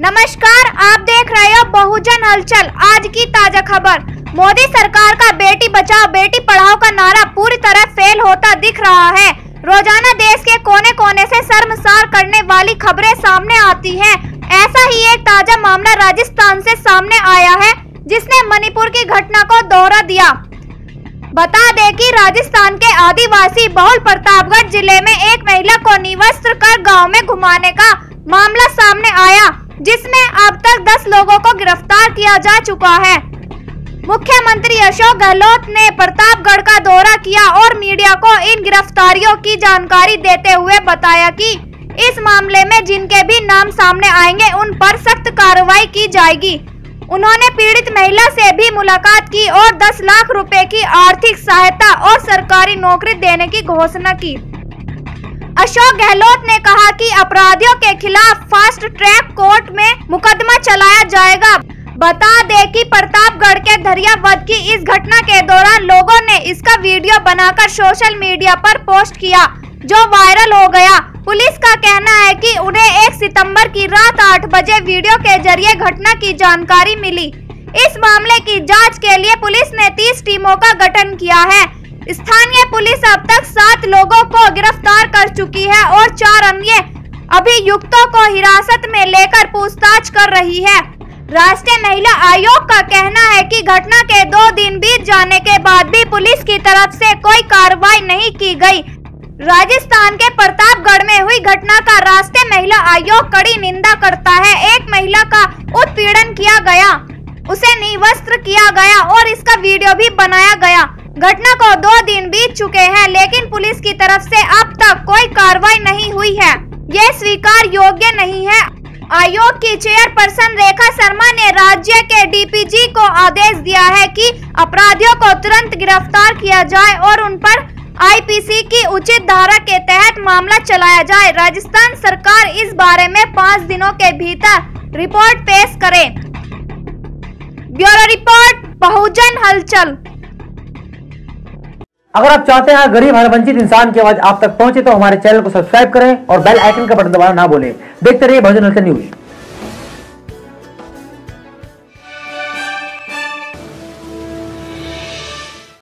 नमस्कार, आप देख रहे हो बहुजन हलचल। आज की ताज़ा खबर। मोदी सरकार का बेटी बचाओ, बेटी पढ़ाओ का नारा पूरी तरह फेल होता दिख रहा है। रोज़ाना देश के कोने कोने से शर्मसार करने वाली खबरें सामने आती हैं। ऐसा ही एक ताज़ा मामला राजस्थान से सामने आया है, जिसने मणिपुर की घटना को दोहरा दिया। बता दें कि राजस्थान के आदिवासी बहुल प्रतापगढ़ ज़िले में एक महिला को निवस्त्र कर गाँव में घुमाने का मामला जिसमें अब तक 10 लोगों को गिरफ़्तार किया जा चुका है। मुख्यमंत्री अशोक गहलोत ने प्रतापगढ़ का दौरा किया और मीडिया को इन गिरफ्तारियों की जानकारी देते हुए बताया कि इस मामले में जिनके भी नाम सामने आएँगे, उन पर सख्त कार्रवाई की जाएगी। उन्होंने पीड़ित महिला से भी मुलाकात की और 10 लाख रुपए की आर्थिक सहायता और सरकारी नौकरी देने की घोषणा की। अशोक गहलोत ने कहा कि अपराधियों के खिलाफ फास्ट ट्रैक कोर्ट में मुकदमा चलाया जाएगा। बता दे कि प्रतापगढ़ के धरियावद की इस घटना के दौरान लोगों ने इसका वीडियो बनाकर सोशल मीडिया पर पोस्ट किया, जो वायरल हो गया। पुलिस का कहना है कि उन्हें 1 सितंबर की रात 8 बजे वीडियो के ज़रिए घटना की जानकारी मिली। इस मामले की जाँच के लिए पुलिस ने 30 टीमों का गठन किया है। स्थानीय पुलिस अब तक सात लोगों को गिरफ़्तार कर चुकी है और चार अन्य अभियुक्तों को हिरासत में लेकर पूछताछ कर रही है। राष्ट्रीय महिला आयोग का कहना है कि घटना के दो दिन बीत जाने के बाद भी पुलिस की तरफ़ से कोई कार्रवाई नहीं की गई। राजस्थान के प्रतापगढ़ में हुई घटना का राष्ट्रीय महिला आयोग कड़ी निंदा करता है। एक महिला का उत्पीड़न किया गया, उसे निवस्त्र किया गया और इसका वीडियो भी बनाया गया। घटना को दो दिन बीत चुके हैं, लेकिन पुलिस की तरफ़ से अब तक कोई कार्रवाई नहीं हुई है। ये स्वीकार योग्य नहीं है। आयोग की चेयरपर्सन रेखा शर्मा ने राज्य के डीपीजी को आदेश दिया है कि अपराधियों को तुरंत गिरफ़्तार किया जाए और उन पर आईपीसी की उचित धारा के तहत मामला चलाया जाए। राजस्थान सरकार इस बारे में पाँच दिनों के भीतर रिपोर्ट पेश करे। ब्यूरो रिपोर्ट, बहुजन हलचल। अगर आप चाहते हैं गरीब हर वंचित इंसान की आवाज़ आप तक पहुँचे तो हमारे चैनल को सब्सक्राइब करें और बेल आइकन का बटन दबाना ना बोले देखते रहिए भजन न्यूज़।